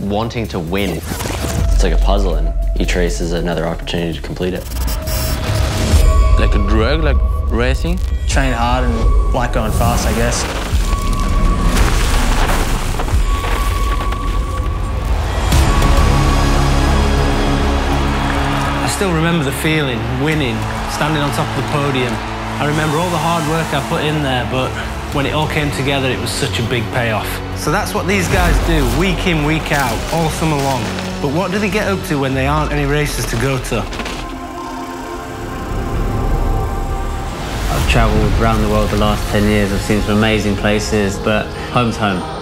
wanting to win. It's like a puzzle, and each race is another opportunity to complete it. Like a drug, like racing? Train hard and like going fast, I guess. I still remember the feeling, winning, standing on top of the podium. I remember all the hard work I put in there, but when it all came together, it was such a big payoff. So that's what these guys do, week in, week out, all summer long. But what do they get up to when there aren't any races to go to? I've travelled around the world the last 10 years. I've seen some amazing places, but home's home.